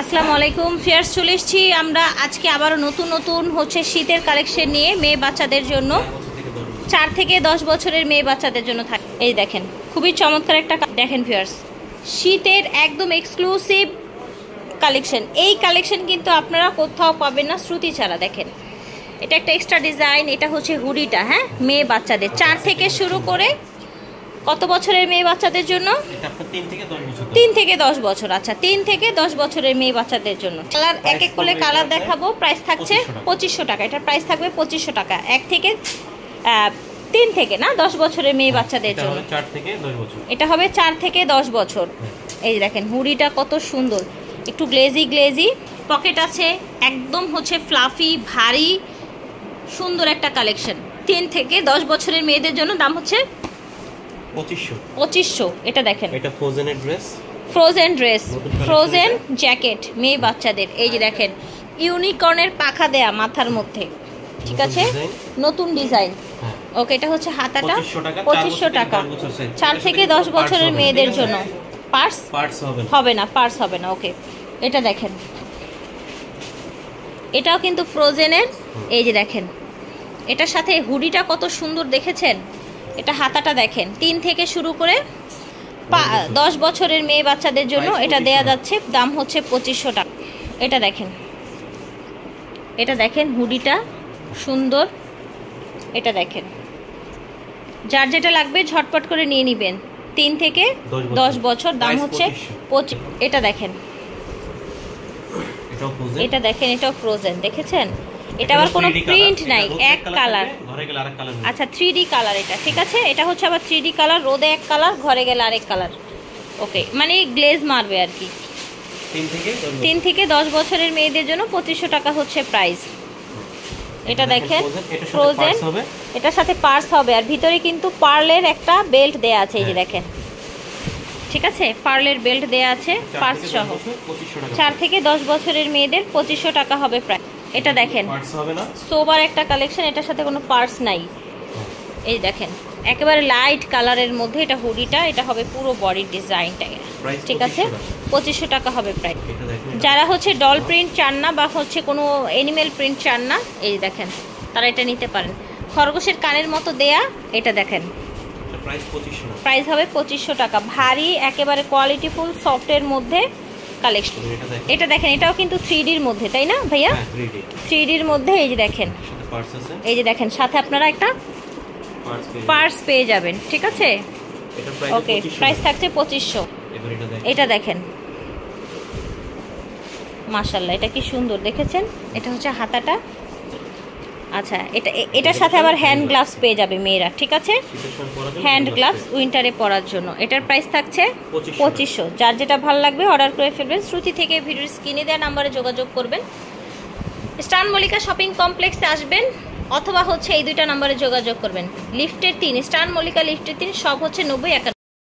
আসসালামু আলাইকুম। ফিয়ার্স, চলে এসেছি। আমরা আজকে আবারও নতুন নতুন হচ্ছে শীতের কালেকশন নিয়ে মেয়ে বাচ্চাদের জন্য। চার থেকে দশ বছরের মেয়ে বাচ্চাদের জন্য থাকে এই দেখেন, খুবই চমৎকার একটা দেখেন ফিয়ার্স, শীতের একদম এক্সক্লুসিভ কালেকশন। এই কালেকশন কিন্তু আপনারা কোথাও পাবেন না, শ্রুতি ছাড়া। দেখেন, এটা একটা এক্সট্রা ডিজাইন এটা হচ্ছে হুডিটা হ্যাঁ? মেয়ে বাচ্চাদের। চার থেকে শুরু করে কত বছরের মেয়ে বাচ্চাদের জন্য? তিন থেকে দশ বছর। আচ্ছা তিন থেকে দশ বছরের মেয়ে বাচ্চাদের জন্য। কালার এক এক করে কালার দেখাবো প্রাইস থাকছে পঁচিশশো টাকা। এটার প্রাইস থাকবে পঁচিশশো টাকা। এক থেকে তিন থেকে না দশ বছরের মেয়ে বাচ্চাদের জন্য। এটা হবে চার থেকে দশ বছর। এই যে দেখেন হুডিটা কত সুন্দর। একটু গ্লেজি গ্লেজি পকেট আছে একদম হচ্ছে ফ্লাফি ভারী সুন্দর একটা কালেকশন তিন থেকে দশ বছরের মেয়েদের জন্য দাম হচ্ছে পঁচিশশো। এটা দেখেন। এটা ফ্রোজেনের dress Frozen dress Frozen jacket মেয়ে বাচ্চাদের। এই যে দেখেন ইউনিকর্নের পাখা দেয়া মাথার মধ্যে। ঠিক আছে? নতুন ডিজাইন হ্যাঁ। ওকে এটা হচ্ছে হাতাটা। 2500 টাকা, চার পঁচিশশো টাকা। চার থেকে দশ বছরের মেয়েদের জন্য। পার্স হবে না। পার্স হবে না। ওকে এটা দেখেন। এটাও কিন্তু ফ্রোজেনের এই যে দেখেন এটার সাথে হুডিটা কত সুন্দর দেখেছেন? এটা হাতাটা দেখেন। তিন থেকে শুরু করে পা- দশ বছরের মেয়ে বাচ্চাদের জন্য এটা দেয়া যাচ্ছে দাম হচ্ছে পঁচিশশো টাকা। এটা দেখেন। এটা দেখেন হুডিটা সুন্দর। এটা দেখেন। যার যেটা লাগবে ঝটপট করে নিয়ে নিবেন। তিন থেকে দশ বছর। দাম হচ্ছে 2500 এটা দেখেন। এটা দেখেন এটাও ফ্রোজেন দেখেছেন? এটা আবার কোনো প্রিন্ট নাই এক কালার ঘরে গেলে আরেক কালার আচ্ছা থ্রি কালার এটা ঠিক আছে? এটা হচ্ছে আবার থ্রি কালার রোদে এক কালার ঘরে গেলে আরেক কালার ওকে মানে গ্লেজ মারবে আর কি। তিন থেকে দশ বছরের মেয়েদের জন্য পঁচিশশো টাকা হচ্ছে প্রাইস এটা দেখেন ফ্রোজেন এটার সাথে পার্স হবে। আর ভিতরে কিন্তু পার্লের একটা বেল্ট দেয়া আছে এই যে হ্যাঁ। দেখেন। ঠিক আছে? পার্লের বেল্ট দেয়া আছে পার্স সহ। বছর, 2500 টাকা চার থেকে দশ বছরের মেয়েদের পঁচিশশো টাকা হবে প্রায় এটা দেখেন। সোবার একটা কালেকশন এটার সাথে কোনো পার্স নাই। এই দেখেন একেবারে লাইট কালারের মধ্যে এটা হুডিটা এটা হবে পুরো বডির ডিজাইনটা ঠিক আছে? পঁচিশশো টাকা। হবে প্রায় যারা হচ্ছে ডল প্রিন্ট চান না বা হচ্ছে কোনো এনিমেল প্রিন্ট চান না এই দেখেন তারা এটা নিতে পারেন। খরগোশের কানের মতো দেয়া এটা দেখেন। প্রাইস প্রাইস হবে পঁচিশশো টাকা। ভারী একেবারে কোয়ালিটিফুল সফটের মধ্যে কালেকশন এটা দেখেন। এটাও কিন্তু থ্রি ডির মধ্যে তাই না ভাইয়া? হ্যাঁ 3D থ্রি ডির মধ্যে এই যে দেখেন। এই যে দেখেন সাথে আপনারা একটা পার্স পেয়ে যাবেন ঠিক আছে? ওকে প্রাইস থাকছে পঁচিশশো। এটা দেখেন। এটা দেখেন। মাশাল্লাহ এটা কি সুন্দর দেখেছেন? এটা হচ্ছে হাতাটা। আচ্ছা এটা এটার সাথে আবার হ্যান্ড গ্লাভস পেয়ে যাবে মেয়েরা ঠিক আছে? হ্যান্ড গ্লাভস উইন্টারে পরার জন্য। এটার প্রাইস থাকছে পঁচিশশো। যার যেটা ভালো লাগবে অর্ডার করে ফেলবেন। শ্রুতি থেকে ভিডিওর স্ক্রিনে দেওয়া নাম্বারে যোগাযোগ করবেন। স্টান মল্লিকা শপিং কমপ্লেক্সে আসবেন অথবা হচ্ছে এই দুইটা নাম্বারে যোগাযোগ করবেন। লিফটের তিন স্টান মল্লিকা লিফটের তিন সব হচ্ছে নব্বই একান্ন